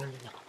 なんだ